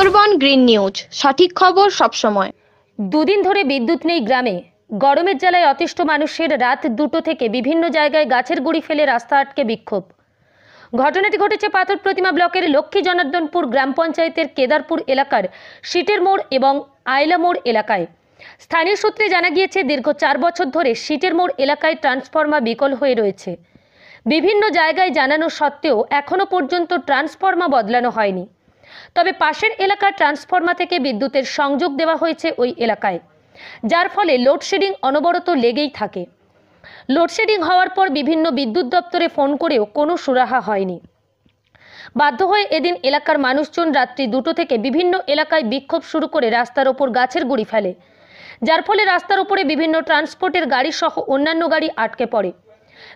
Sundarban green news, সঠিক খবর সবসময়। দুদিন ধরে বিদ্যুৎ নেই গ্রামে। গরমের জ্বালায় অতিষ্ঠ মানুষের রাত দুটো থেকে বিভিন্ন জায়গায় গাছের গুড়ি ফেলে রাস্তা আটকে বিক্ষোভ। ঘটনাটি ঘটেছে পাথর প্রতিমা ব্লকের লক্ষ্মী জনার্দনপুর গ্রাম পঞ্চায়েতের কেদারপুর এলাকার সিটের মোড় এবং আয়লা মোড় এলাকায়। স্থানীয় সূত্রে জানা গিয়েছে, দীর্ঘ চার বছর ধরে সিটের মোড় এলাকায় ট্রান্সফর্মার বিকল হয়ে রয়েছে। বিভিন্ন জায়গায় জানানো সত্ত্বেও এখনও পর্যন্ত ট্রান্সফর্মা বদলানো হয়নি। তবে পাশের এলাকার ট্রান্সফর্মা থেকে বিদ্যুতের সংযোগ দেওয়া হয়েছে ওই এলাকায়, যার ফলে লোডশেডিং অনবরত লেগেই থাকে। লোডশেডিং হওয়ার পর বিভিন্ন বিদ্যুৎ দপ্তরে ফোন করেও কোনো সুরাহা হয়নি। বাধ্য হয়ে এদিন এলাকার মানুষজন রাত্রি দুটো থেকে বিভিন্ন এলাকায় বিক্ষোভ শুরু করে রাস্তার ওপর গাছের গুড়ি ফেলে, যার ফলে রাস্তার উপরে বিভিন্ন ট্রান্সপোর্টের গাড়ি সহ অন্যান্য গাড়ি আটকে পড়ে।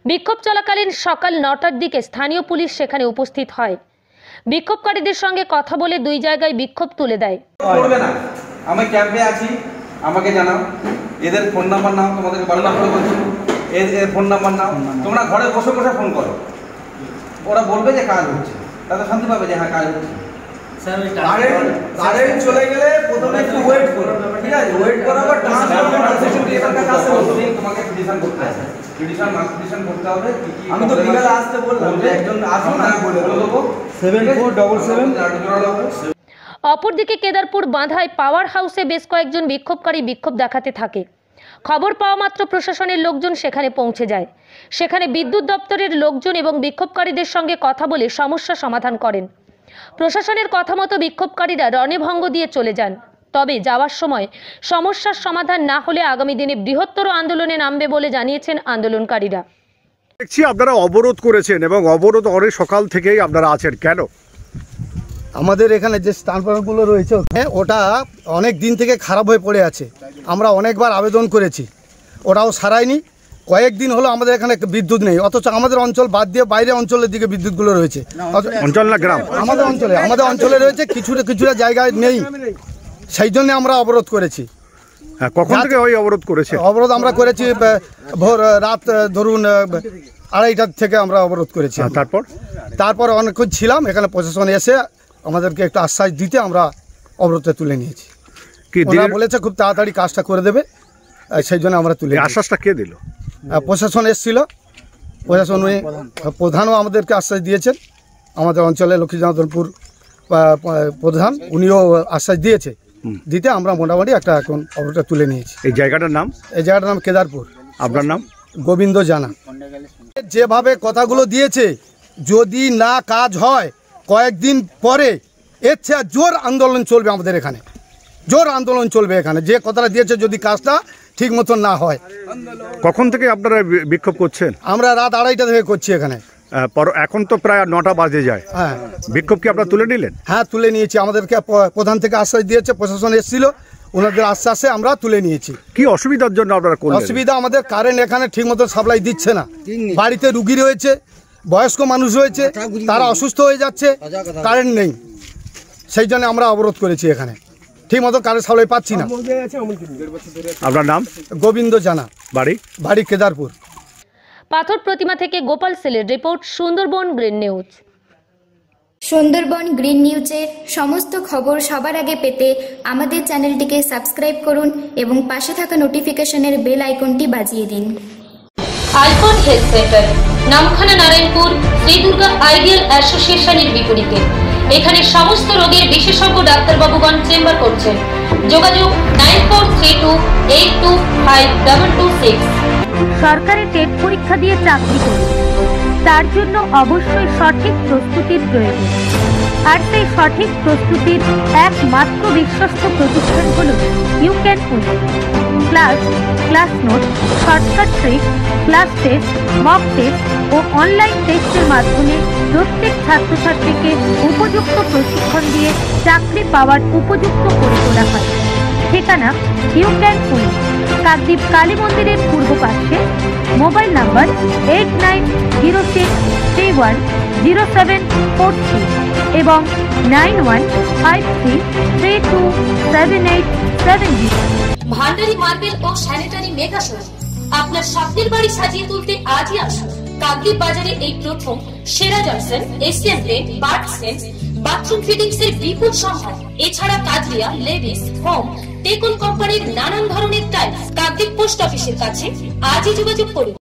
বিক্ষোভ চলাকালীন সকাল নটার দিকে স্থানীয় পুলিশ সেখানে উপস্থিত হয়। বিক্ষোভকারীদের সঙ্গে কথা বলে দুই জায়গায় বিক্ষোভ তুলে দেয় করবে না আমি ক্যাম্পে আছি আমাকে জানাও এদের ফোন নাম্বার নাও তোমাদেরকে বারো নাম্বার বলছি এদের ফোন নাম্বার নাও তোমরা ঘরে বসে বসে ফোন করো ওরা বলবে যে কাজ হচ্ছে তাদের শান্তি পাবে যে হ্যাঁ কাজ হচ্ছে কারেন্ট কারেন্ট চলে গেলে প্রথমে একটু ওয়েট করো ঠিক আছে ওয়েট করার পর তোমাকে পিটিশন করতে হবে পিটিশন পিটিশন করতে হবে কি কি আমি তো বিকালে আসতে বললাম। একজন আসুন, আমি বলে দেবো। অপরদিকে কেদারপুর বাঁধায় পাওয়ার হাউসে বেশ কয়েকজন বিক্ষোভকারী বিক্ষোভ দেখাতে থাকে। খবর পাওয়া মাত্র প্রশাসনের লোকজন সেখানে পৌঁছে যায়। সেখানে বিদ্যুৎ দপ্তরের লোকজন এবং বিক্ষোভকারীদের সঙ্গে কথা বলে সমস্যা সমাধান করেন। প্রশাসনের কথা মতো বিক্ষোভকারীরা রণেভঙ্গ দিয়ে চলে যান। তবে যাওয়ার সময় সমস্যার সমাধান না হলে আগামী দিনে বৃহত্তর আন্দোলনে নামবে বলে জানিয়েছেন আন্দোলনকারীরা। দেখছি আপনারা অবরোধ করেছেন এবং অবরোধ অনেক সকাল থেকেই আপনারা আছেন। কেন? আমাদের এখানে যে স্টানপারগুলো রয়েছে ওটা অনেক দিন থেকে খারাপ হয়ে পড়ে আছে। আমরা অনেকবার আবেদন করেছি। ওটাও সারায়নি। কয়েকদিন হলো আমাদের এখানে বিদ্যুৎ নেই। অথচ আমাদের অঞ্চল বাদ দিয়ে বাইরে অঞ্চলের দিকে বিদ্যুৎগুলো রয়েছে। অঞ্চল না গ্রাম? আমাদের অঞ্চলে আমাদের অঞ্চলে রয়েছে কিছুটা কিছুটা জায়গায় নেই। সেই জন্য আমরা অবরোধ করেছি। কখন থেকে ওই অবরোধ করেছে? অবরোধ আমরা করেছি ভোর রাত ধরুন আড়াইটার থেকে আমরা অবরোধ করেছি। হ্যাঁ, তারপর? তারপর অনেকক্ষণ ছিলাম এখানে প্রশাসন এসে আমাদেরকে একটু আশ্বাস দিতে আমরা অবরোধে তুলে নিয়েছি। ওরা বলেছে খুব তাড়াতাড়ি কাজটা করে দেবে সেই জন্য আমরা তুলে আশ্বাসটা কে দিল? প্রশাসন এসেছিল। প্রশাসন উনি প্রধানও আমাদেরকে আশ্বাস দিয়েছেন। আমাদের অঞ্চলে আহ, প্রধান উনিও আশ্বাস দিয়েছে। দিতে আমরা মোটামুটি একটা এখন অবরোধটা তুলে নিয়েছি। এই জায়গাটার নাম? এই জায়গাটার নাম কেদারপুর। আপনার নাম? গোবিন্দ জানা। যেভাবে কথাগুলো দিয়েছে যদি না কাজ হয় কয়েকদিন পরে এর চেয়ে জোর আন্দোলন চলবে আমাদের এখানে। জোর আন্দোলন চলবে এখানে। যে কথাটা দিয়েছে যদি কাজটা ঠিক মতন না হয়। কখন থেকে আপনারা বিক্ষোভ করছেন? আমরা রাত আড়াইটা থেকে করছি এখানে। এখন তো প্রায় নটা বাজে যায়। হ্যাঁ। বিক্ষোভ কি আপনারা তুলে নিলেন? হ্যাঁ তুলে নিয়েছি। আমাদেরকে প্রধান থেকে আশ্বাস দিয়েছে প্রশাসন এসেছিল ওনাদের আশ্বাসে আমরা তুলে নিয়েছি। কি অসুবিধার জন্য আপনারা করলেন? অসুবিধা আমাদের কারেন্ট এখানে ঠিক মতো সাপ্লাই দিচ্ছে না। বাড়িতে রুগী রয়েছে বয়স্ক মানুষ রয়েছে তারা অসুস্থ হয়ে যাচ্ছে কারেন্ট নেই। সেই জন্য আমরা অবরোধ করেছি এখানে। ঠিক মতো কারেন্ট সাপ্লাই পাচ্ছি না। আপনার নাম? গোবিন্দ জানা। বাড়ি? বাড়ি কেদারপুর। পাথর প্রতিমা থেকে গোপাল সেলের report Sundarban green news. Sundarban green নিউজের সমস্ত খবর সবার আগে পেতে আমাদের চ্যানেলটিকে সাবস্ক্রাইব করুন এবং পাশে থাকা নোটিফিকেশনের বেল আইকনটি বাজিয়ে দিন। Icon health centre Namkhana Narayanpur Shri Durga ideal অ্যাসোসিয়েশনের বিপরীতে। এখানে সমস্ত রোগের বিশেষজ্ঞ ডাক্তারবাবুগণ চেম্বার করছেন। যোগাযোগ nine four three two eight two five double two six. সরকারি টেট পরীক্ষা দিয়ে চাকরি করুন তার জন্য অবশ্যই সঠিক প্রস্তুতির প্রয়োজন। আর সেই সঠিক প্রস্তুতির একমাত্র বিশ্বস্ত প্রতিষ্ঠান হল you can class class note, shortcut trick, class test, mock test O online টেস্টের মাধ্যমে প্রত্যেক ছাত্রছাত্রীকে উপযুক্ত প্রশিক্ষণ দিয়ে চাকরি পাওয়ার উপযুক্ত করে তোলা হয়। ঠিকানা you can police Kakdwip Kali মন্দিরের পূর্ব পাশে। Mobile number eight nine zero six three one zero seven four three এবং nine one five three three two seven eight seven zero Bhandari marble ও স্যানিটারি মেগা আপনার স্বপ্নের বাড়ি সাজিয়ে তুলতে আজই আসুন। কাকদ্বীপ বাজারে এই প্রথম সেরা জনসন এশিয়ান পেন্ট বার্ট সেন্স, বাথরুম ফিটিংস এর বিপুল সম্ভার, এছাড়া কাজরিয়া লেডিস হোম টেকন কোম্পানির নানান ধরনের টাইলস কার্তিক পোস্ট অফিসের কাছে। আজই যোগাযোগ করুন।